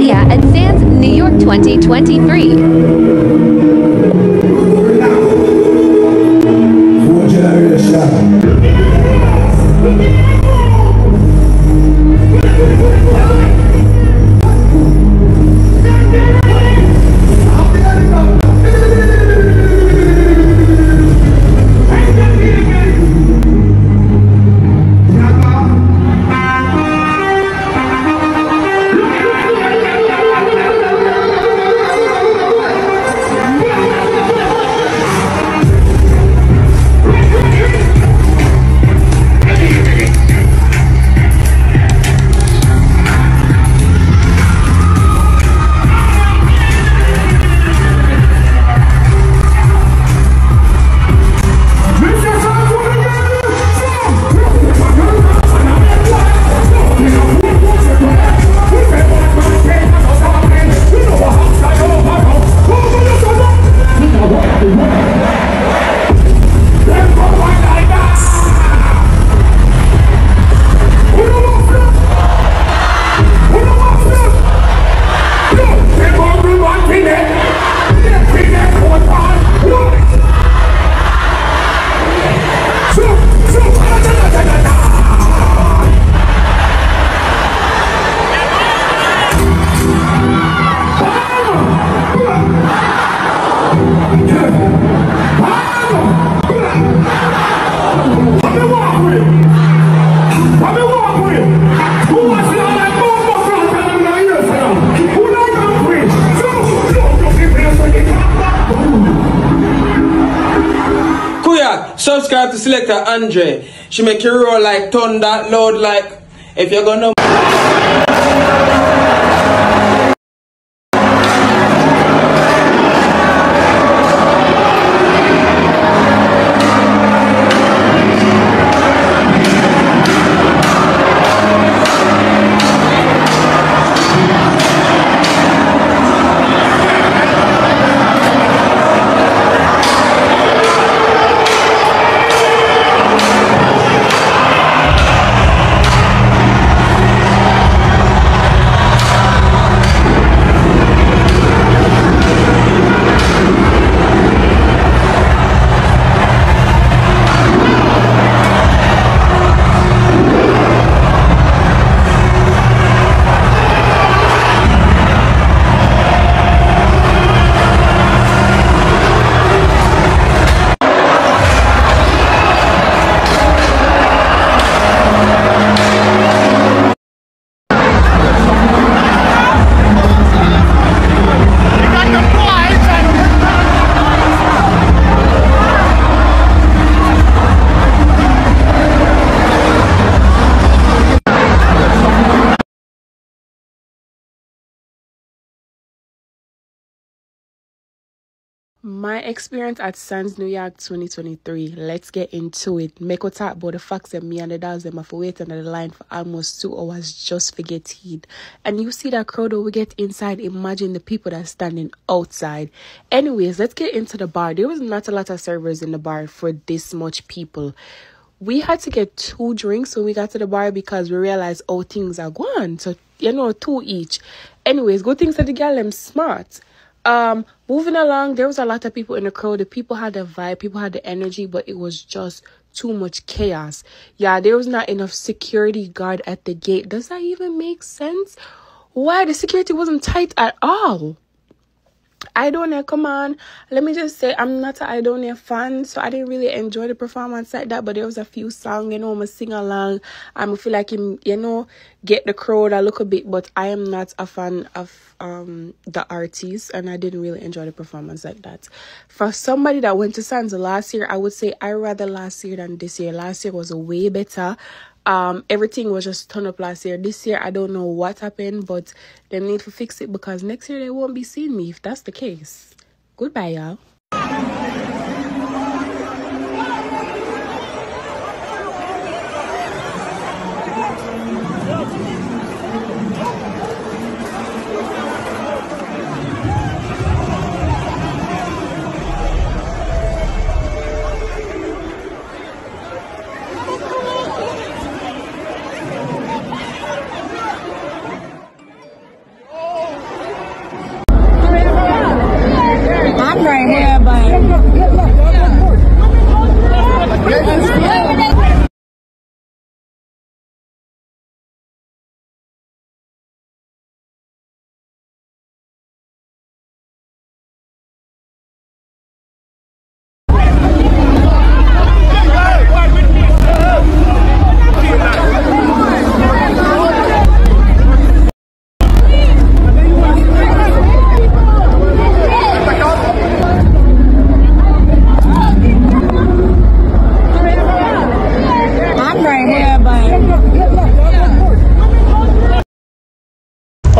Julia at Sandz, New York 2023. Kuya, subscribe to Selector Andre. She make you roll like thunder, loud like. If you're gonna. My experience at Sandz New York 2023. Let's get into it. Make we talk about the facts that me and the dogs them have waited on the line for almost two hours just for get. And you see that crowd we get inside, imagine the people that standing outside. Anyways, let's get into the bar. There was not a lot of servers in the bar for this much people. We had to get two drinks when we got to the bar because we realized oh things are gone. So you know, two each. Anyways, good things that the girl them smart. Um, moving along, there was a lot of people in the crowd. The people had the vibe, people had the energy, but it was just too much chaos. Yeah, there was not enough security guard at the gate. Does that even make sense? Why the security wasn't tight at all? Idonia, come on. Let me just say, I'm not an Idonia fan, so I didn't really enjoy the performance like that. But there was a few songs, you know, I'm a sing along. I'm feel like him, you know, get the crowd a a bit. But I am not a fan of um the artist, and I didn't really enjoy the performance like that. For somebody that went to Sansa last year, I would say I rather last year than this year. Last year was way better um everything was just turned up last year. This year i don't know what happened but they need to fix it because next year they won't be seeing me if that's the case. Goodbye y'all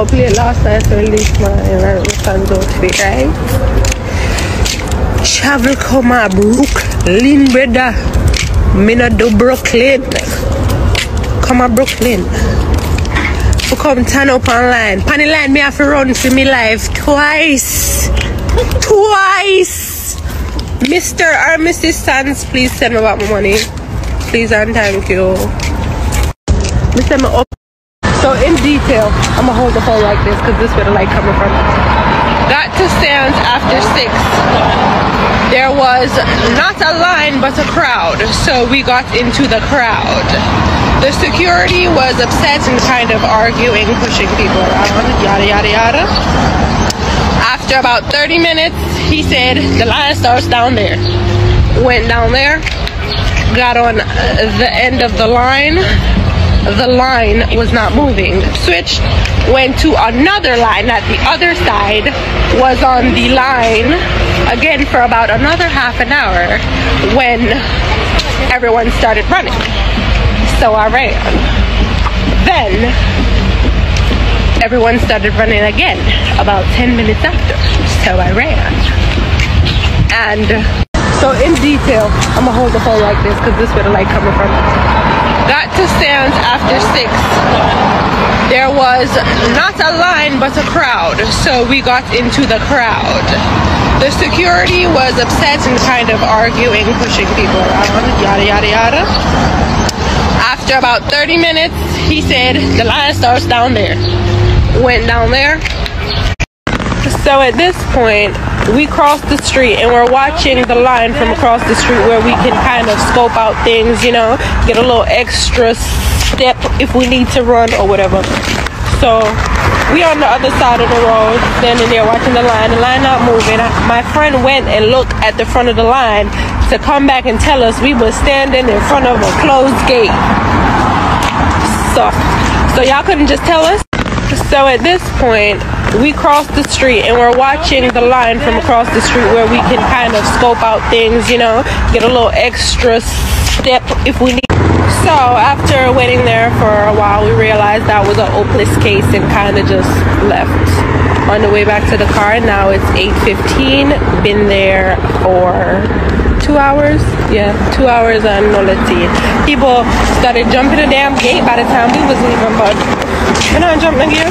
Hopefully it last night so at least my fans outfit, right? Travel come a Brooklyn, brother. Me not do Brooklyn. Come a Brooklyn. We come turn up online. Panny line me have to run for me life twice. Twice. Mr. or Mrs. Sandz, please send me back my money. Please and thank you. Send me up. So in detail, I'm gonna hold the phone like this because this is where the light coming from. Got to stands after six. There was not a line but a crowd, so we got into the crowd. The security was upset and kind of arguing, pushing people around, yada yada yada. After about 30 minutes, he said the line starts down there. Went down there, got on the end of the line the line was not moving. Switched, went to another line at the other side, was on the line again for about another half an hour when everyone started running. So I ran. Then everyone started running again about 10 minutes after. So I ran. And so in detail, I'm gonna hold the phone like this because this is where the light coming from. Got to stands after six. There was not a line but a crowd, so we got into the crowd. The security was upset and kind of arguing, pushing people around, yada yada yada. After about 30 minutes, he said the line starts down there. Went down there, so at this point, we crossed the street and we're watching the line from across the street where we can kind of scope out things, you know, get a little extra step if we need to run or whatever. So we on the other side of the road, standing there watching the line. The line not moving. My friend went and looked at the front of the line to come back and tell us we were standing in front of a closed gate. So, so y'all couldn't just tell us. So at this point, we crossed the street and we're watching the line from across the street where we can kind of scope out things, you know, get a little extra step if we need. So after waiting there for a while, we realized that was a hopeless case and kind of just left. On the way back to the car, now it's 8:15. Been there for two hours. Yeah, two hours and no let's see. People started jumping the damn gate by the time we was leaving, but you know, jumping here.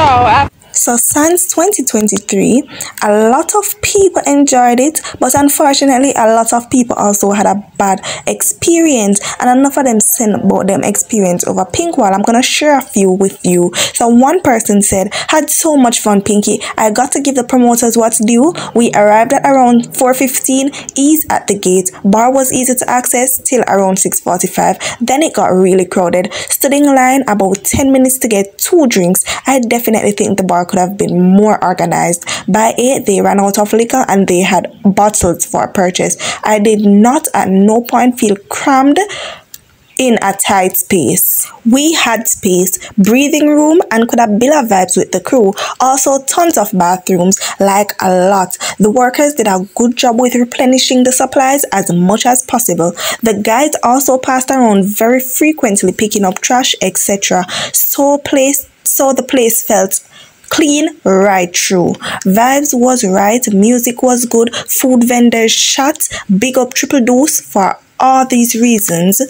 So So since 2023, a lot of people enjoyed it, but unfortunately, a lot of people also had a bad experience, and enough of them sent about them experience over Pinkwall. I'm gonna share a few with you. So one person said, "Had so much fun, Pinky. I got to give the promoters what's due. We arrived at around 4:15. Ease at the gate. Bar was easy to access till around 6:45. Then it got really crowded. Stood in line about 10 minutes to get two drinks. I definitely think the bar could have been more organized. By 8, they ran out of liquor and they had bottles for purchase. I did not at no point feel crammed in a tight space. We had space, breathing room, and could have Billa vibes with the crew. Also, tons of bathrooms, like a lot. The workers did a good job with replenishing the supplies as much as possible. The guys also passed around very frequently, picking up trash, etc. So place, so the place felt clean right through. Vibes was right, music was good, food vendors shut, Big up Triple Deuce for all these reasons.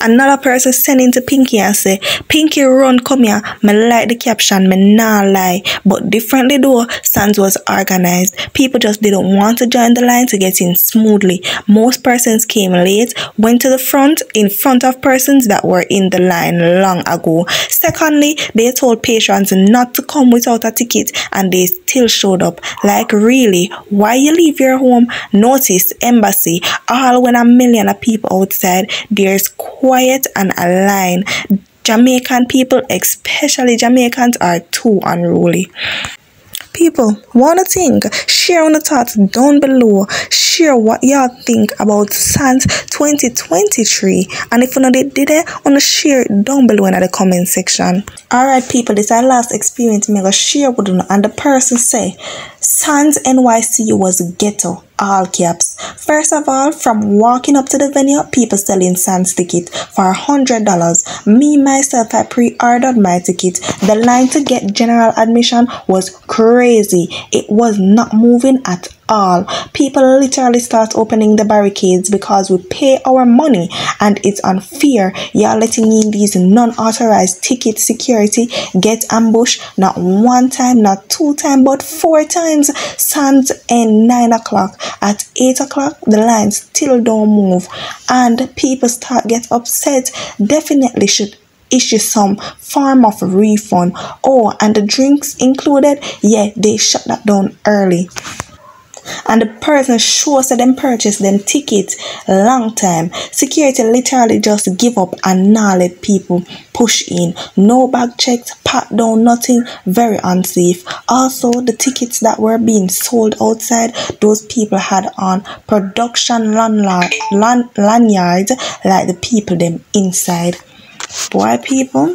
Another person sending to Pinky and say, Pinky run come here. Me like the caption, me nah lie. But differently though, Sandz was organized. People just didn't want to join the line to get in smoothly. Most persons came late, went to the front in front of persons that were in the line long ago. Secondly, they told patrons not to come without a ticket and they still showed up. Like really, why you leave your home? Notice, embassy, all when a million of people outside, there's quiet and a line. Jamaican people, especially Jamaicans, are too unruly. People, wanna think? Share on the thoughts down below. Share what y'all think about Sandz 2023. And if you know they did it, wanna share it down below in the comment section. Alright people, this is our last experience. Me go share with you and the person say Sandz NYC was ghetto all caps. First of all, from walking up to the venue, people selling Sandz ticket for a hundred dollars. Me myself, I pre-ordered my ticket. The line to get general admission was crazy. It was not moving at all. People literally start opening the barricades because we pay our money and it's unfair. You're letting in these non-authorized ticket security get ambushed not one time, not two times, but four times. Sandz and nine o'clock. At eight o'clock, the lines still don't move and people start get upset. Definitely should issue some form of refund. Oh, and the drinks included, yeah, they shut that down early and the person shows that them purchase them tickets long time. Security literally just give up and not let people push in. No bag checks pat down nothing very unsafe. Also the tickets that were being sold outside those people had on production land, lanyards like the people them inside. Boy people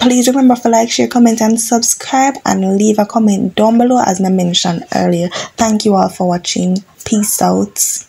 Please remember to like, share, comment, and subscribe, and leave a comment down below as I mentioned earlier. Thank you all for watching. Peace out.